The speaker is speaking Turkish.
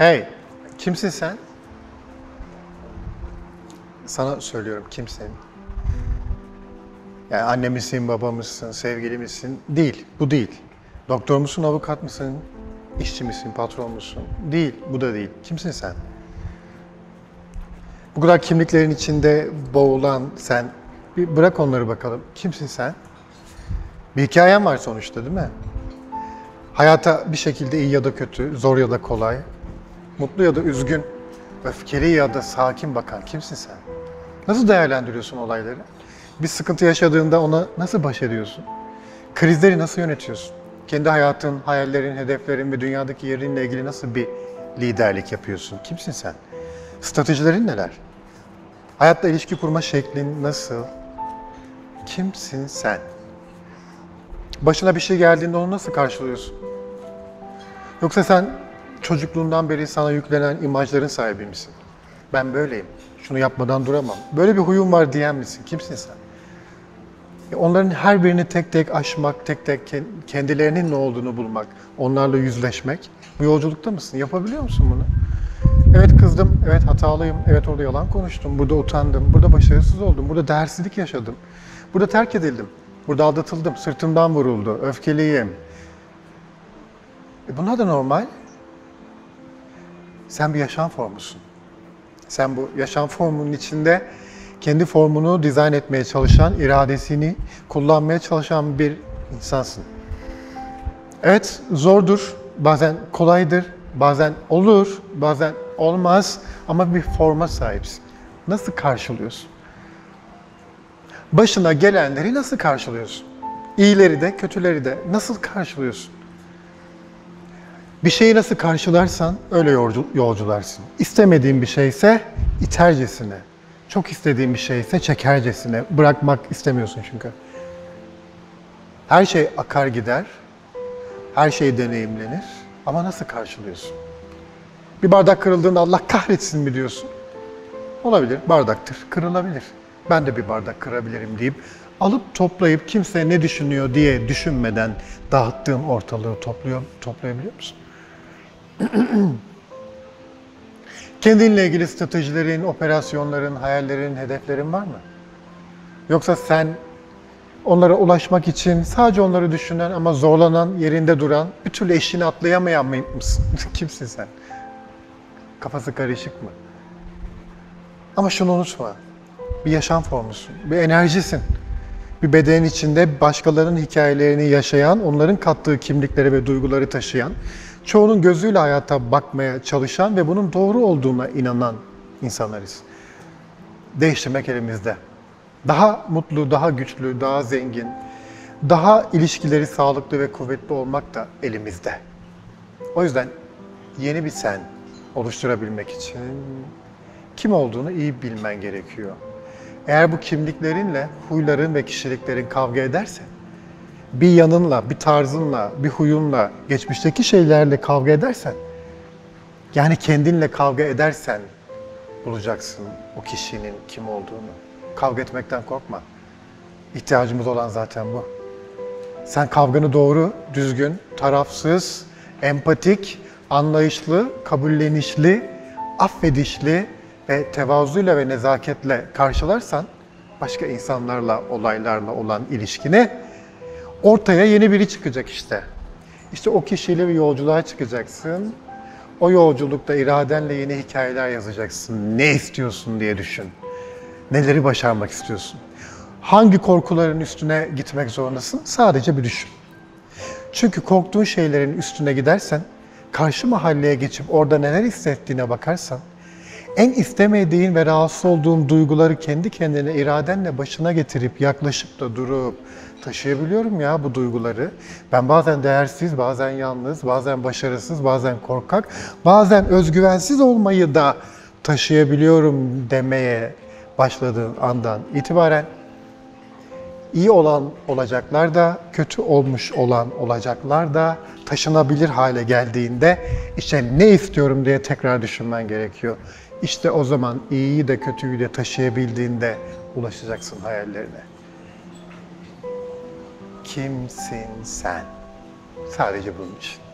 Hey, kimsin sen? Sana söylüyorum kimsin? Yani anne misin, baba mısın, sevgili misin? Değil, bu değil. Doktor musun, avukat mısın, işçi misin, patron musun? Değil, bu da değil. Kimsin sen? Bu kadar kimliklerin içinde boğulan sen, bir bırak onları bakalım. Kimsin sen? Bir hikayen var sonuçta değil mi? Hayata bir şekilde iyi ya da kötü, zor ya da kolay, mutlu ya da üzgün, öfkeli ya da sakin bakan kimsin sen? Nasıl değerlendiriyorsun olayları? Bir sıkıntı yaşadığında ona nasıl baş ediyorsun? Krizleri nasıl yönetiyorsun? Kendi hayatın, hayallerin, hedeflerin ve dünyadaki yerinle ilgili nasıl bir liderlik yapıyorsun? Kimsin sen? Stratejilerin neler? Hayatta ilişki kurma şeklin nasıl? Kimsin sen? Başına bir şey geldiğinde onu nasıl karşılıyorsun? Yoksa sen çocukluğundan beri sana yüklenen imajların sahibi misin? Ben böyleyim, şunu yapmadan duramam. Böyle bir huyum var diyen misin? Kimsin sen? E, Onların her birini tek tek aşmak, tek tek ken- kendilerinin ne olduğunu bulmak, onlarla yüzleşmek. Bu yolculukta mısın? Yapabiliyor musun bunu? Evet kızdım, evet hatalıyım, evet orada yalan konuştum, burada utandım, burada başarısız oldum, burada değersizlik yaşadım, burada terk edildim, burada aldatıldım, sırtımdan vuruldu, öfkeliyim. E bunlar da normal. Sen bir yaşam formusun. Sen bu yaşam formunun içinde kendi formunu dizayn etmeye çalışan, iradesini kullanmaya çalışan bir insansın. Evet, zordur, bazen kolaydır, bazen olur, bazen olmaz ama bir forma sahipsin. Nasıl karşılıyorsun? Başına gelenleri nasıl karşılıyorsun? İyileri de, kötüleri de nasıl karşılıyorsun? Bir şeyi nasıl karşılarsan öyle yolcu, yolcularsın. İstemediğin bir şeyse itercesine, çok istediğin bir şeyse çekercesine. Bırakmak istemiyorsun çünkü. Her şey akar gider, her şey deneyimlenir ama nasıl karşılıyorsun? Bir bardak kırıldığında Allah kahretsin mi diyorsun? Olabilir, bardaktır, kırılabilir. Ben de bir bardak kırabilirim deyip alıp toplayıp kimse ne düşünüyor diye düşünmeden dağıttığın ortalığı topluyor, toplayabiliyor musun? Kendinle ilgili stratejilerin, operasyonların, hayallerin, hedeflerin var mı? Yoksa sen onlara ulaşmak için sadece onları düşünen ama zorlanan, yerinde duran, bir türlü eşini atlayamayan mı- mısın? Kimsin sen? Kafası karışık mı? Ama şunu unutma. Bir yaşam formusun, bir enerjisin. Bir bedenin içinde başkalarının hikayelerini yaşayan, onların kattığı kimlikleri ve duyguları taşıyan, çoğunun gözüyle hayata bakmaya çalışan ve bunun doğru olduğuna inanan insanlarız. Değiştirmek elimizde. Daha mutlu, daha güçlü, daha zengin, daha ilişkileri sağlıklı ve kuvvetli olmak da elimizde. O yüzden yeni bir sen oluşturabilmek için kim olduğunu iyi bilmen gerekiyor. Eğer bu kimliklerinle huyların ve kişiliklerin kavga ederse, bir yanınla, bir tarzınla, bir huyunla, geçmişteki şeylerle kavga edersen, yani kendinle kavga edersen bulacaksın o kişinin kim olduğunu. Kavga etmekten korkma. İhtiyacımız olan zaten bu. Sen kavganı doğru, düzgün, tarafsız, empatik, anlayışlı, kabullenişli, affedişli ve tevazuyla ve nezaketle karşılarsan başka insanlarla, olaylarla olan ilişkini ortaya yeni biri çıkacak işte. İşte o kişiyle bir yolculuğa çıkacaksın. O yolculukta iradenle yeni hikayeler yazacaksın. Ne istiyorsun diye düşün. Neleri başarmak istiyorsun? Hangi korkuların üstüne gitmek zorundasın? Sadece bir düşün. Çünkü korktuğun şeylerin üstüne gidersen, karşı mahalleye geçip orada neler hissettiğine bakarsan, en istemediğin ve rahatsız olduğun duyguları kendi kendine iradenle başına getirip yaklaşıp da durup taşıyabiliyorum ya bu duyguları. Ben bazen değersiz, bazen yalnız, bazen başarısız, bazen korkak, bazen özgüvensiz olmayı da taşıyabiliyorum demeye başladığın andan itibaren iyi olan olacaklar da, kötü olmuş olan olacaklar da taşınabilir hale geldiğinde işte ne istiyorum diye tekrar düşünmen gerekiyor. İşte o zaman iyiyi de kötüyü de taşıyabildiğinde ulaşacaksın hayallerine. Kimsin sen? Sadece bunun için.